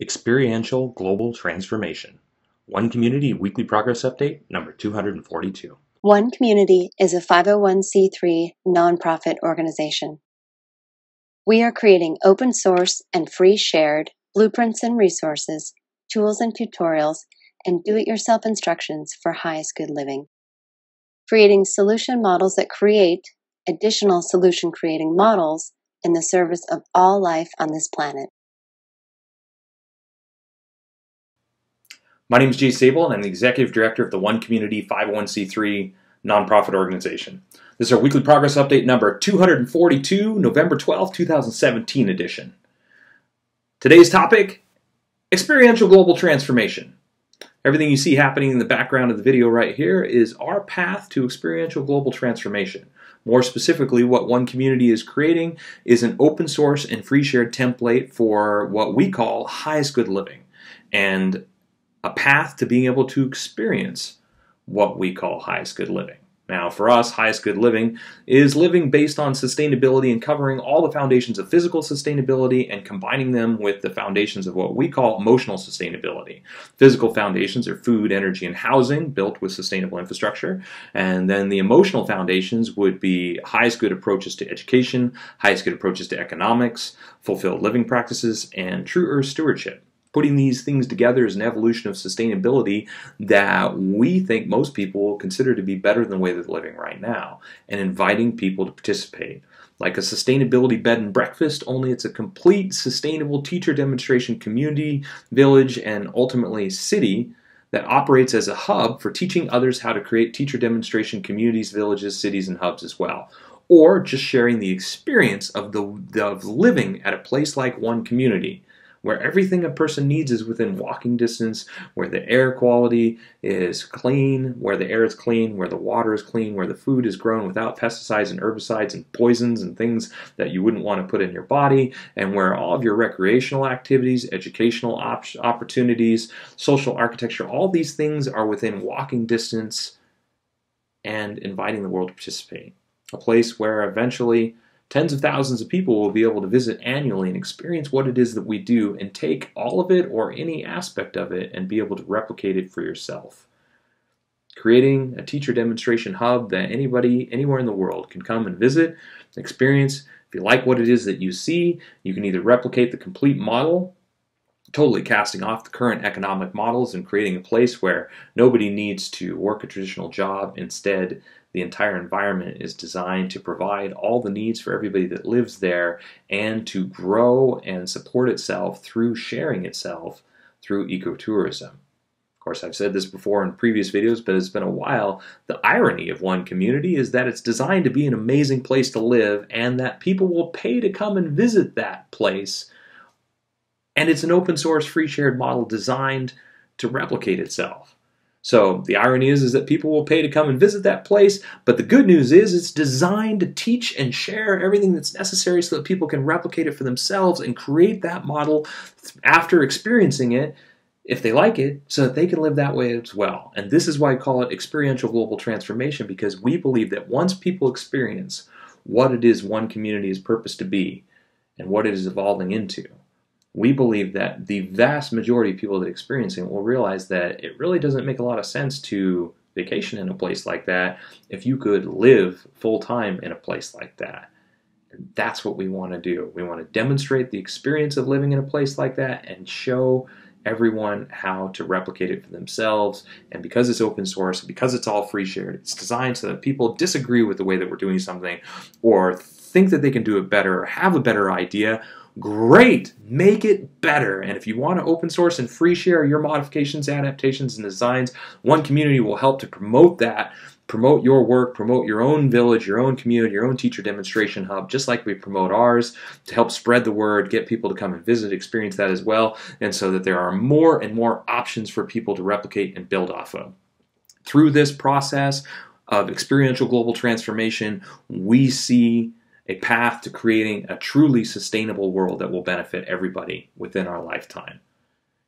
Experiential Global Transformation. One Community Weekly Progress Update, number 242. One Community is a 501c3 nonprofit organization. We are creating open source and free shared blueprints and resources, tools and tutorials, and do it yourself instructions for highest good living. Creating solution models that create additional solution creating models in the service of all life on this planet. My name is Jay Sable, and I'm the Executive Director of the One Community 501c3 nonprofit organization. This is our weekly progress update number 242, November 12, 2017 edition. Today's topic experiential global transformation. Everything you see happening in the background of the video right here is our path to experiential global transformation. More specifically, what One Community is creating is an open source and free shared template for what we call highest good living. And a path to being able to experience what we call highest good living. Now, for us, highest good living is living based on sustainability and covering all the foundations of physical sustainability and combining them with the foundations of what we call emotional sustainability. Physical foundations are food, energy, and housing built with sustainable infrastructure. And then the emotional foundations would be highest good approaches to education, highest good approaches to economics, fulfilled living practices, and true earth stewardship putting these things together is an evolution of sustainability that we think most people will consider to be better than the way they're living right now, and inviting people to participate. Like a sustainability bed and breakfast, only it's a complete sustainable teacher demonstration community, village, and ultimately city that operates as a hub for teaching others how to create teacher demonstration communities, villages, cities, and hubs as well. Or just sharing the experience of the of living at a place like one community where everything a person needs is within walking distance, where the air quality is clean, where the air is clean, where the water is clean, where the food is grown without pesticides and herbicides and poisons and things that you wouldn't want to put in your body, and where all of your recreational activities, educational op- opportunities, social architecture, all these things are within walking distance and inviting the world to participate. A place where eventually Tens of thousands of people will be able to visit annually and experience what it is that we do and take all of it or any aspect of it and be able to replicate it for yourself. Creating a teacher demonstration hub that anybody anywhere in the world can come and visit, experience. If you like what it is that you see, you can either replicate the complete model totally casting off the current economic models and creating a place where nobody needs to work a traditional job. Instead, the entire environment is designed to provide all the needs for everybody that lives there and to grow and support itself through sharing itself through ecotourism. Of course, I've said this before in previous videos, but it's been a while. The irony of one community is that it's designed to be an amazing place to live and that people will pay to come and visit that place. And it's an open source free shared model designed to replicate itself. So the irony is, is that people will pay to come and visit that place, but the good news is it's designed to teach and share everything that's necessary so that people can replicate it for themselves and create that model after experiencing it if they like it, so that they can live that way as well. And this is why I call it experiential global transformation, because we believe that once people experience what it is one community is purposed to be and what it is evolving into, we believe that the vast majority of people that experience it will realize that it really doesn't make a lot of sense to vacation in a place like that if you could live full time in a place like that. And that's what we want to do. We want to demonstrate the experience of living in a place like that and show everyone how to replicate it for themselves. And because it's open source, because it's all free shared, it's designed so that people disagree with the way that we're doing something or think that they can do it better or have a better idea Great, make it better. And if you want to open source and free share your modifications, adaptations, and designs, one community will help to promote that, promote your work, promote your own village, your own community, your own teacher demonstration hub, just like we promote ours to help spread the word, get people to come and visit, experience that as well, and so that there are more and more options for people to replicate and build off of. Through this process of experiential global transformation, we see a path to creating a truly sustainable world that will benefit everybody within our lifetime.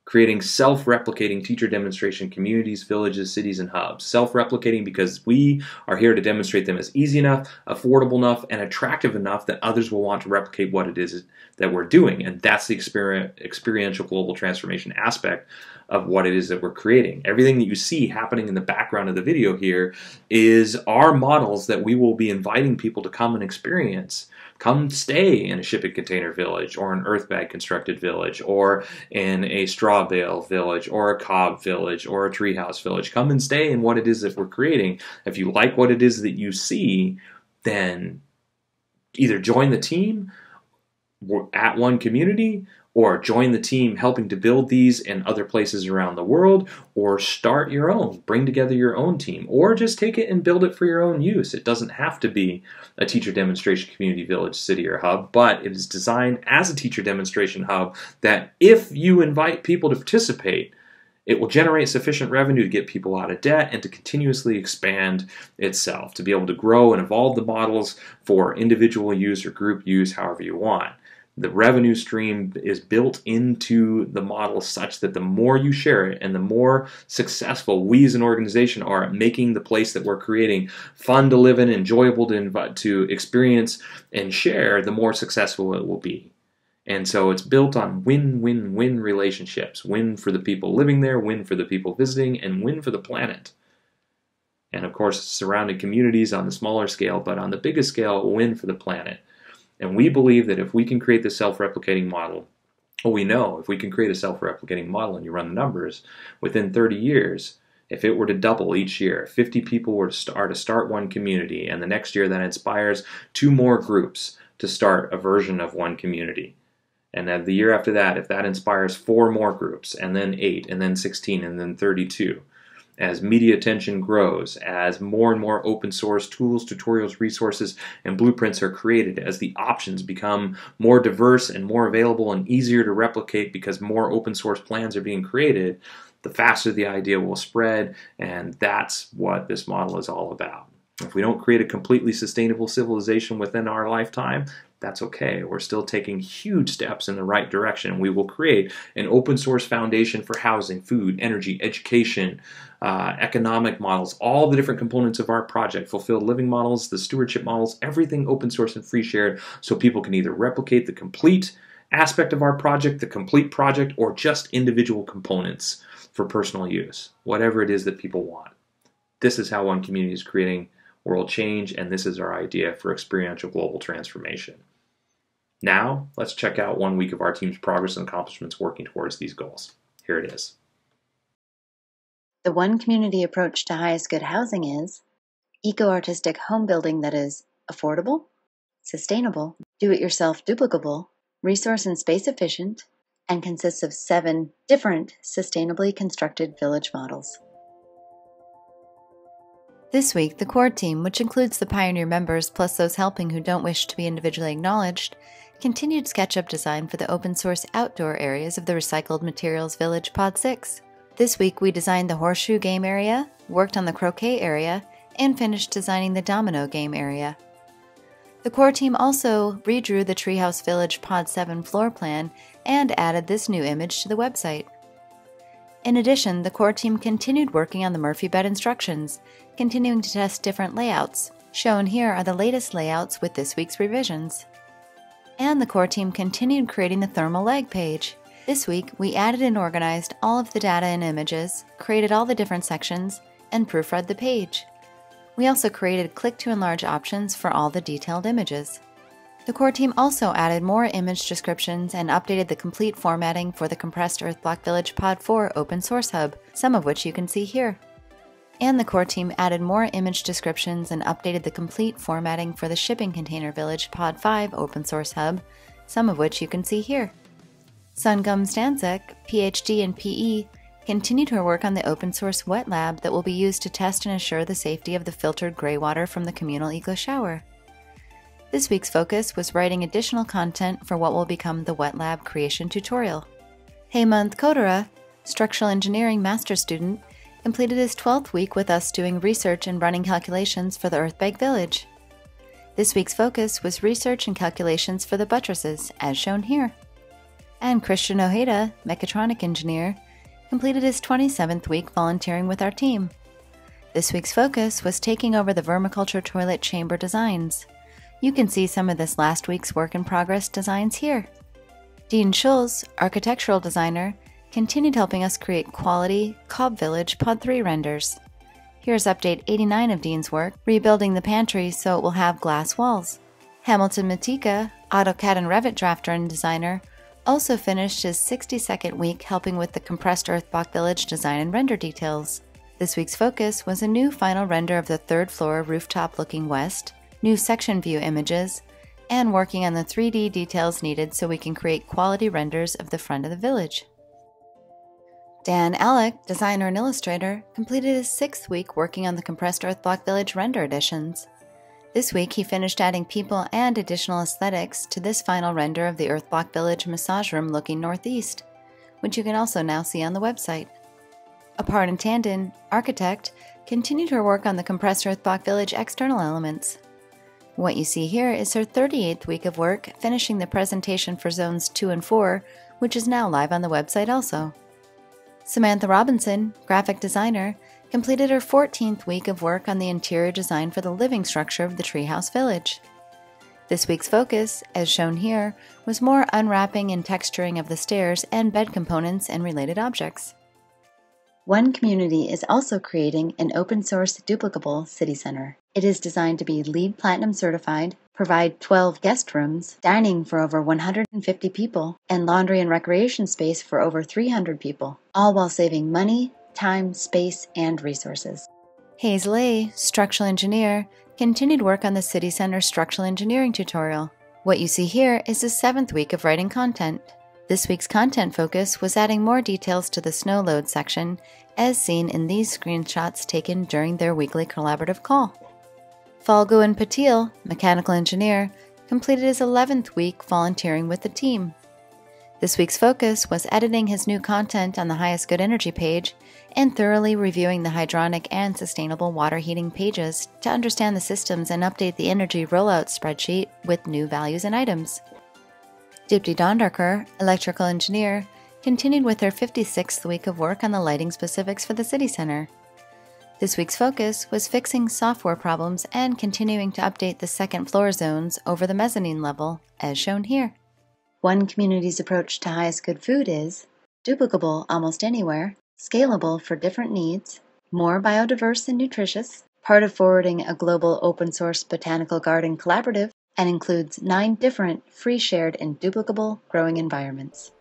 creating self replicating teacher demonstration communities, villages, cities, and hubs. Self replicating because we are here to demonstrate them as easy enough, affordable enough, and attractive enough that others will want to replicate what it is that we're doing. And that's the experiential global transformation aspect of what it is that we're creating. Everything that you see happening in the background of the video here is our models that we will be inviting people to come and experience come stay in a shipping container village or an earth bag constructed village or in a straw bale village or a cob village or a treehouse village. Come and stay in what it is that we're creating. If you like what it is that you see, then either join the team at one community or join the team helping to build these in other places around the world, or start your own, bring together your own team, or just take it and build it for your own use. It doesn't have to be a teacher demonstration community village, city, or hub, but it is designed as a teacher demonstration hub that if you invite people to participate, it will generate sufficient revenue to get people out of debt and to continuously expand itself, to be able to grow and evolve the models for individual use or group use, however you want the revenue stream is built into the model such that the more you share it and the more successful we as an organization are at making the place that we're creating fun to live in, enjoyable to invite, to experience and share, the more successful it will be. And so it's built on win win win relationships win for the people living there, win for the people visiting, and win for the planet. And of course, surrounding communities on the smaller scale, but on the biggest scale, win for the planet. And we believe that if we can create the self replicating model, well, we know if we can create a self replicating model and you run the numbers, within 30 years, if it were to double each year, 50 people were to start, to start one community, and the next year that inspires two more groups to start a version of one community. And then the year after that, if that inspires four more groups, and then eight, and then 16, and then 32, as media attention grows, as more and more open source tools, tutorials, resources, and blueprints are created, as the options become more diverse and more available and easier to replicate because more open source plans are being created, the faster the idea will spread, and that's what this model is all about. If we don't create a completely sustainable civilization within our lifetime, that's okay. We're still taking huge steps in the right direction. We will create an open source foundation for housing, food, energy, education, uh, economic models, all the different components of our project, fulfilled living models, the stewardship models, everything open source and free shared so people can either replicate the complete aspect of our project, the complete project, or just individual components for personal use, whatever it is that people want. This is how One Community is creating world change, and this is our idea for experiential global transformation. Now, let's check out one week of our team's progress and accomplishments working towards these goals. Here it is. The one community approach to highest good housing is eco artistic home building that is affordable, sustainable, do it yourself duplicable, resource and space efficient, and consists of seven different sustainably constructed village models. This week, the core team, which includes the Pioneer members plus those helping who don't wish to be individually acknowledged, continued SketchUp design for the open source outdoor areas of the Recycled Materials Village Pod 6. This week, we designed the Horseshoe game area, worked on the Croquet area, and finished designing the Domino game area. The core team also redrew the Treehouse Village Pod 7 floor plan and added this new image to the website. In addition, the core team continued working on the Murphy bed instructions, continuing to test different layouts. Shown here are the latest layouts with this week's revisions and the core team continued creating the thermal leg page. This week, we added and organized all of the data and images, created all the different sections, and proofread the page. We also created click to enlarge options for all the detailed images. The core team also added more image descriptions and updated the complete formatting for the compressed Earth Block Village Pod 4 open source hub, some of which you can see here and the core team added more image descriptions and updated the complete formatting for the Shipping Container Village Pod 5 open source hub, some of which you can see here. Sungum Stanzik, PhD in PE, continued her work on the open source wet lab that will be used to test and assure the safety of the filtered gray water from the communal eco shower. This week's focus was writing additional content for what will become the wet lab creation tutorial. Hemant Kodara, structural engineering master student, completed his 12th week with us doing research and running calculations for the Earthbag Village. This week's focus was research and calculations for the buttresses, as shown here. And Christian Ojeda, mechatronic engineer, completed his 27th week volunteering with our team. This week's focus was taking over the vermiculture toilet chamber designs. You can see some of this last week's work in progress designs here. Dean Schulz, architectural designer, continued helping us create quality Cob Village Pod 3 renders. Here's update 89 of Dean's work, rebuilding the pantry so it will have glass walls. Hamilton Matika, AutoCAD and Revit drafter and designer, also finished his 62nd week helping with the compressed earth block village design and render details. This week's focus was a new final render of the third floor rooftop looking west, new section view images, and working on the 3D details needed so we can create quality renders of the front of the village. Dan Alec, designer and illustrator, completed his sixth week working on the compressed earth block village render editions. This week, he finished adding people and additional aesthetics to this final render of the Earth Block Village massage room looking northeast, which you can also now see on the website. Apart in Tandon, architect, continued her work on the compressed Earth Block Village external elements. What you see here is her 38th week of work, finishing the presentation for Zones 2 and 4, which is now live on the website also. Samantha Robinson, graphic designer, completed her 14th week of work on the interior design for the living structure of the Treehouse Village. This week's focus, as shown here, was more unwrapping and texturing of the stairs and bed components and related objects. One Community is also creating an open source duplicable city center. It is designed to be LEED Platinum certified, provide 12 guest rooms, dining for over 150 people, and laundry and recreation space for over 300 people, all while saving money, time, space, and resources. Hayes Lay, structural engineer, continued work on the City Center structural engineering tutorial. What you see here is the seventh week of writing content. This week's content focus was adding more details to the snow load section, as seen in these screenshots taken during their weekly collaborative call. Falguni Patil, mechanical engineer, completed his 11th week volunteering with the team. This week's focus was editing his new content on the Highest Good Energy page and thoroughly reviewing the hydronic and sustainable water heating pages to understand the systems and update the energy rollout spreadsheet with new values and items. Dipti Dondarkar, electrical engineer, continued with her 56th week of work on the lighting specifics for the city center. This week's focus was fixing software problems and continuing to update the second floor zones over the mezzanine level, as shown here. One community's approach to highest good food is duplicable almost anywhere, scalable for different needs, more biodiverse and nutritious, part of forwarding a global open source botanical garden collaborative, and includes nine different free shared and duplicable growing environments.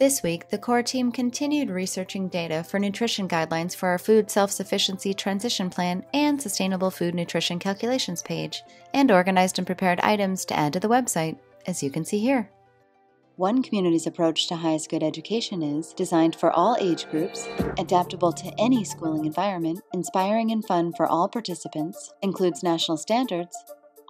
This week, the core team continued researching data for nutrition guidelines for our food self sufficiency transition plan and sustainable food nutrition calculations page, and organized and prepared items to add to the website, as you can see here. One community's approach to highest good education is designed for all age groups, adaptable to any schooling environment, inspiring and fun for all participants, includes national standards,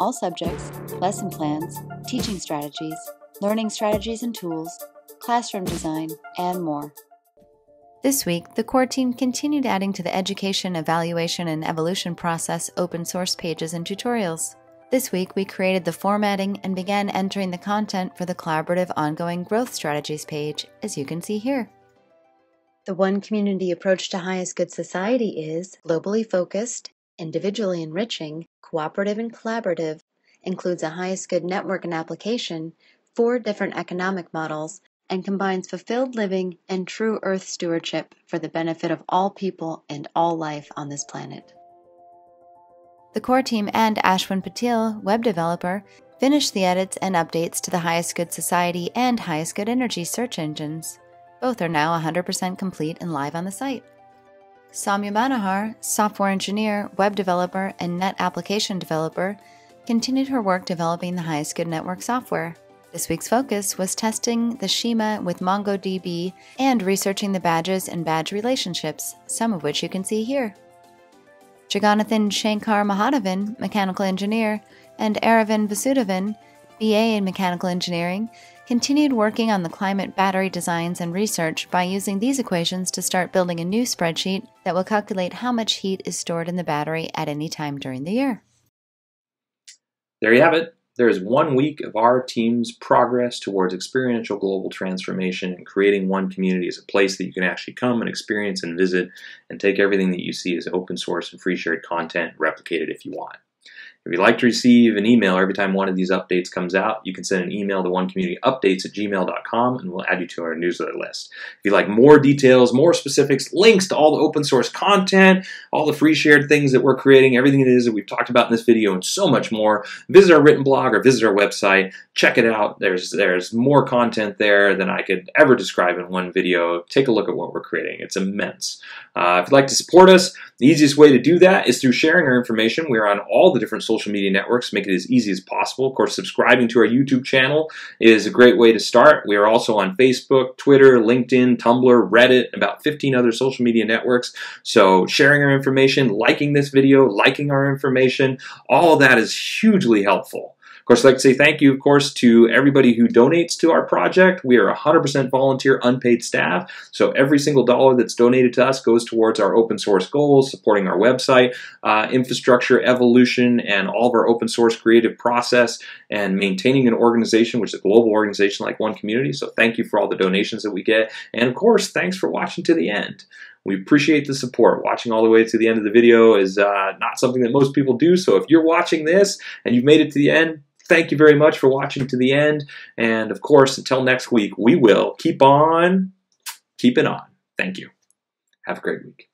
all subjects, lesson plans, teaching strategies, learning strategies and tools, classroom design, and more. This week, the core team continued adding to the education, evaluation, and evolution process open source pages and tutorials. This week, we created the formatting and began entering the content for the collaborative ongoing growth strategies page, as you can see here. The One Community approach to highest good society is globally focused, individually enriching, cooperative and collaborative, includes a highest good network and application, four different economic models, and combines fulfilled living and true earth stewardship for the benefit of all people and all life on this planet. The core team and Ashwin Patil, web developer, finished the edits and updates to the Highest Good Society and Highest Good Energy search engines. Both are now 100% complete and live on the site. Samya Manohar, software engineer, web developer, and net application developer, continued her work developing the Highest Good Network software. This week's focus was testing the schema with MongoDB and researching the badges and badge relationships, some of which you can see here. Jagannathan Shankar Mahadevan, mechanical engineer, and Aravind Vasudevan, BA in mechanical engineering, continued working on the climate battery designs and research by using these equations to start building a new spreadsheet that will calculate how much heat is stored in the battery at any time during the year. There you have it There is one week of our team's progress towards experiential global transformation and creating one community as a place that you can actually come and experience and visit and take everything that you see as open source and free shared content, replicate it if you want. If you'd like to receive an email every time one of these updates comes out, you can send an email to onecommunityupdates at gmail.com and we'll add you to our newsletter list. If you'd like more details, more specifics, links to all the open source content, all the free shared things that we're creating, everything it is that we've talked about in this video, and so much more, visit our written blog or visit our website. Check it out. There's, there's more content there than I could ever describe in one video. Take a look at what we're creating. It's immense. Uh, if you'd like to support us, the easiest way to do that is through sharing our information. We're on all the different social media networks, make it as easy as possible. Of course, subscribing to our YouTube channel is a great way to start. We are also on Facebook, Twitter, LinkedIn, Tumblr, Reddit, about 15 other social media networks. So sharing our information, liking this video, liking our information, all that is hugely helpful. Of course, I'd like to say thank you, of course, to everybody who donates to our project. We are 100% volunteer, unpaid staff, so every single dollar that's donated to us goes towards our open source goals, supporting our website, uh, infrastructure, evolution, and all of our open source creative process, and maintaining an organization, which is a global organization like One Community. So thank you for all the donations that we get. And of course, thanks for watching to the end. We appreciate the support. Watching all the way to the end of the video is uh, not something that most people do. So if you're watching this and you've made it to the end, thank you very much for watching to the end. And of course, until next week, we will keep on keeping on. Thank you. Have a great week.